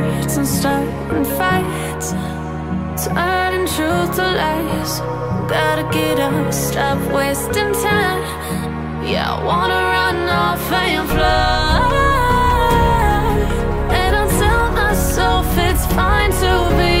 words and starting fights Turning truth to lies. Gotta get up, stop wasting time. Yeah, I wanna run off and fly And I tell myself it's fine to be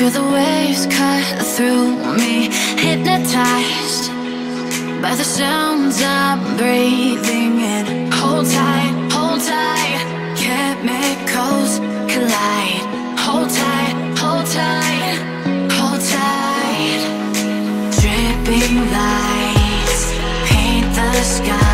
Feel the waves cut through me Hypnotized by the sounds I'm breathing in. Hold tight, hold tight Chemicals collide. Hold tight, hold tight Hold tight. Dripping lights Paint the sky.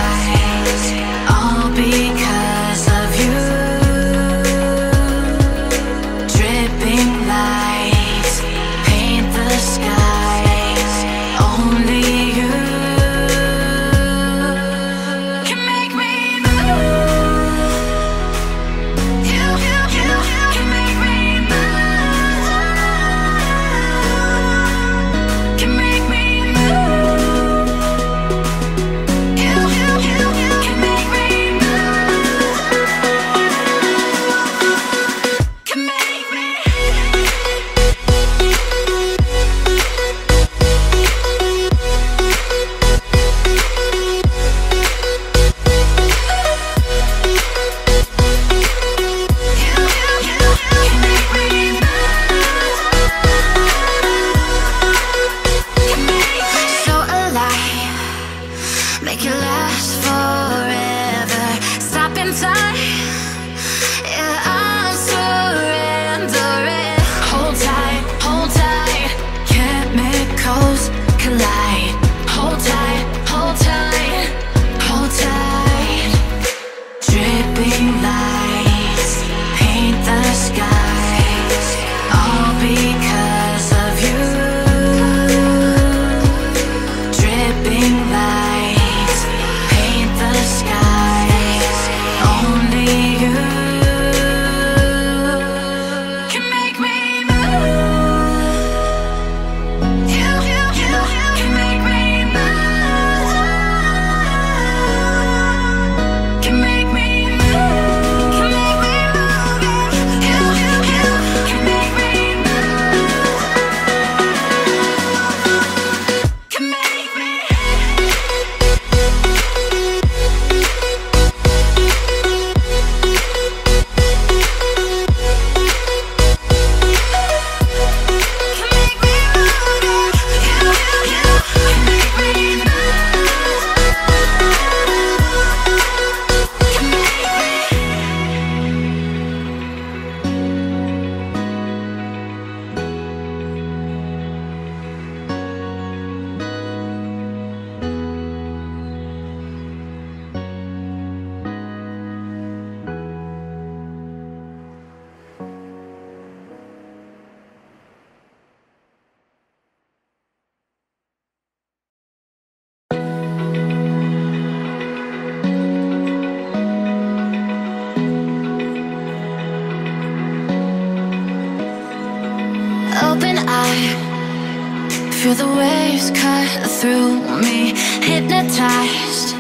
cut through me Hypnotized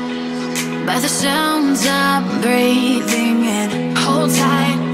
by the sounds I'm breathing in. Hold tight.